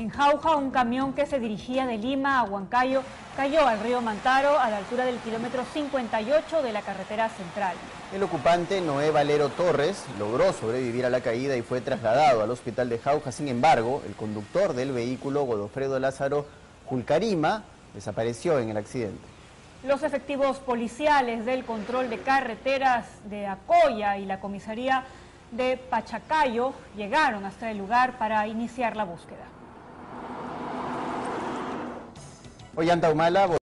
En Jauja, un camión que se dirigía de Lima a Huancayo cayó al río Mantaro a la altura del kilómetro 58 de la carretera central. El ocupante, Noé Valero Torres, logró sobrevivir a la caída y fue trasladado al hospital de Jauja. Sin embargo, el conductor del vehículo, Godofredo Lázaro Julcarima, desapareció en el accidente. Los efectivos policiales del control de carreteras de Acoya y la comisaría de Pachacayo llegaron hasta el lugar para iniciar la búsqueda. Ollanta Humala